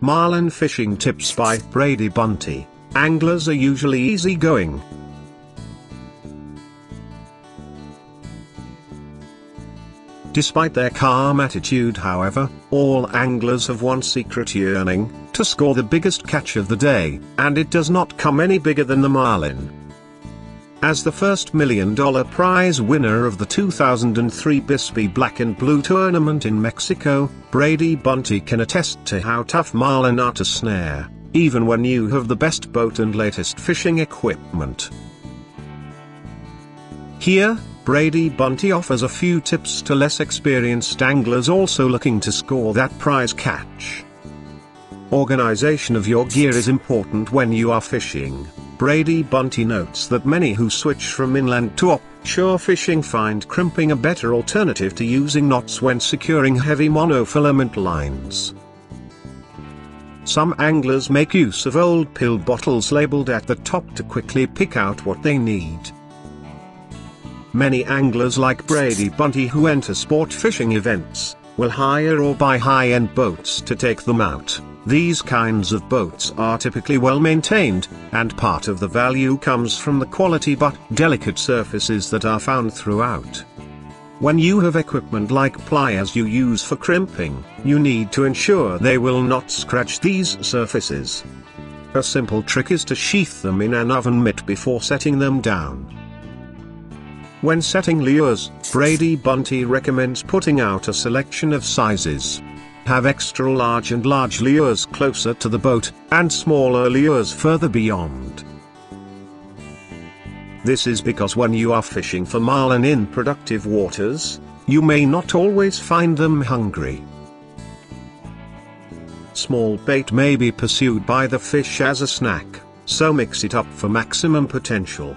Marlin Fishing Tips by Brady Bunte. Anglers are usually easygoing. Despite their calm attitude however, all anglers have one secret yearning, to score the biggest catch of the day, and it does not come any bigger than the marlin. As the first million dollar prize winner of the 2003 Bisbee Black and Blue tournament in Mexico, Brady Bunte can attest to how tough marlin are to snare, even when you have the best boat and latest fishing equipment. Here, Brady Bunte offers a few tips to less experienced anglers also looking to score that prize catch. Organization of your gear is important when you are fishing. Brady Bunte notes that many who switch from inland to offshore fishing find crimping a better alternative to using knots when securing heavy monofilament lines. Some anglers make use of old pill bottles labeled at the top to quickly pick out what they need. Many anglers like Brady Bunte who enter sport fishing events, will hire or buy high-end boats to take them out. These kinds of boats are typically well maintained, and part of the value comes from the quality but delicate surfaces that are found throughout. When you have equipment like pliers you use for crimping, you need to ensure they will not scratch these surfaces. A simple trick is to sheath them in an oven mitt before setting them down. When setting lures, Brady Bunte recommends putting out a selection of sizes have extra large and large lures closer to the boat, and smaller lures further beyond. This is because when you are fishing for marlin in productive waters, you may not always find them hungry. Small bait may be pursued by the fish as a snack, so mix it up for maximum potential.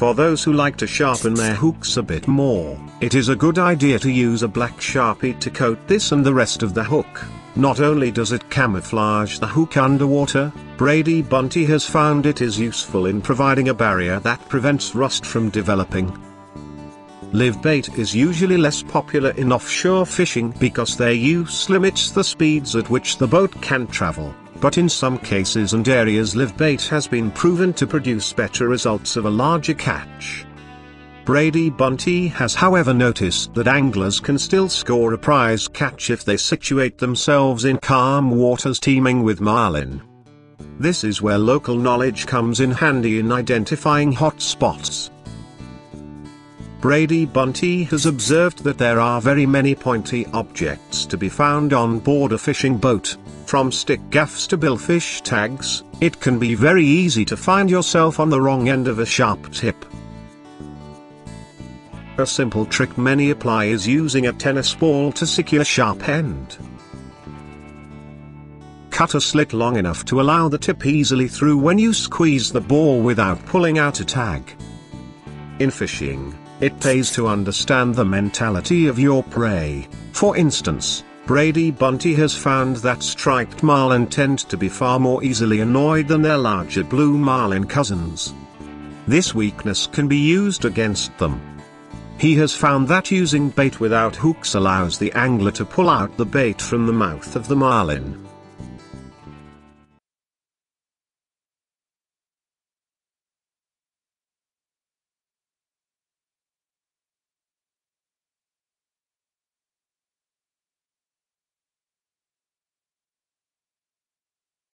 For those who like to sharpen their hooks a bit more, it is a good idea to use a black sharpie to coat this and the rest of the hook. Not only does it camouflage the hook underwater, Brady Bunte has found it is useful in providing a barrier that prevents rust from developing. Live bait is usually less popular in offshore fishing because their use limits the speeds at which the boat can travel but in some cases and areas live bait has been proven to produce better results of a larger catch. Brady Bunte has however noticed that anglers can still score a prize catch if they situate themselves in calm waters teeming with marlin. This is where local knowledge comes in handy in identifying hot spots. Brady Bunte has observed that there are very many pointy objects to be found on board a fishing boat, from stick gaffs to billfish tags, it can be very easy to find yourself on the wrong end of a sharp tip. A simple trick many apply is using a tennis ball to secure sharp end. Cut a slit long enough to allow the tip easily through when you squeeze the ball without pulling out a tag. In fishing, it pays to understand the mentality of your prey. For instance, Brady Bunte has found that striped marlin tend to be far more easily annoyed than their larger blue marlin cousins. This weakness can be used against them. He has found that using bait without hooks allows the angler to pull out the bait from the mouth of the marlin.